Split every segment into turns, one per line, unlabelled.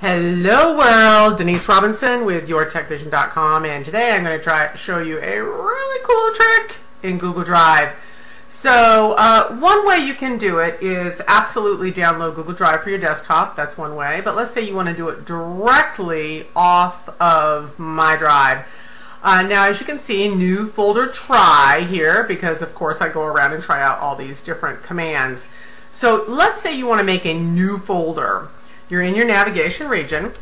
Hello world, Denise Robinson with YourTechVision.com and today I'm going to try to show you a really cool trick in Google Drive. So uh, one way you can do it is absolutely download Google Drive for your desktop, that's one way, but let's say you want to do it directly off of My Drive. Uh, now as you can see, new folder try here because of course I go around and try out all these different commands. So let's say you want to make a new folder. You're in your navigation region.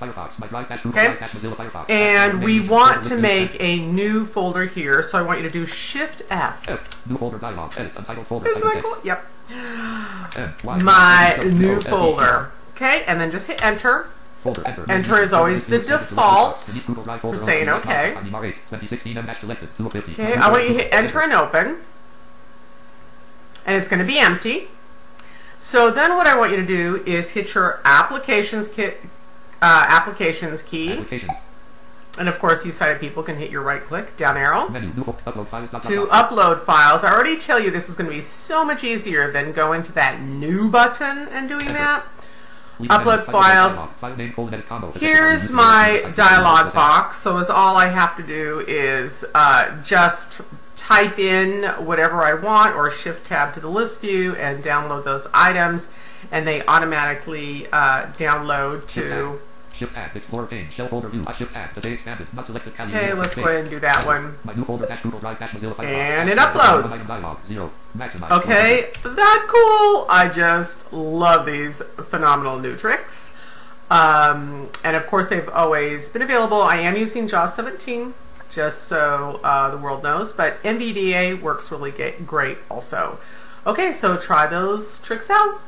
Firefox. My drive dash
Okay.
Dash Mozilla Firefox.
And we want to make a new folder here, so I want you to do Shift F.
New folder dialog. Untitled folder.
Isn't that cool? Yep. My new
E,
folder. Okay, and then just hit Enter.
Enter.
Is always the default
Delete Google Drive folder
for saying okay.
I'm R8, 2016 and dash selected. 250.
Okay, I want you to hit Enter and Open. And it's going to be empty. So then what I want you to do is hit your Applications kit, uh, Applications key.
Applications.
And of course, you sighted people can hit your right click, down arrow.
Menu. Upload files. Dot,
to
dot,
upload files. I already tell you this is going to be so much easier than going to that new button and doing that. Upload. Files.
name, folder, edit combo.
Here's my dialog box. So is all I have to do is uh, just type in whatever I want or shift tab to the list view and download those items and they automatically uh, download to
Shift tab. Explorer pane. Shell folder view. I shift tab. Today expanded. Not selected. Kali,
okay let's go ahead and do that one
My new folder dash Google Drive dash Mozilla.
And it uploads.
Dialog. Zero. Maximize.
Okay, that cool. I just love these phenomenal new tricks. Um, and of course, they've always been available. I am using JAWS 17, just so uh, the world knows, but NVDA works really great also. Okay, so try those tricks out.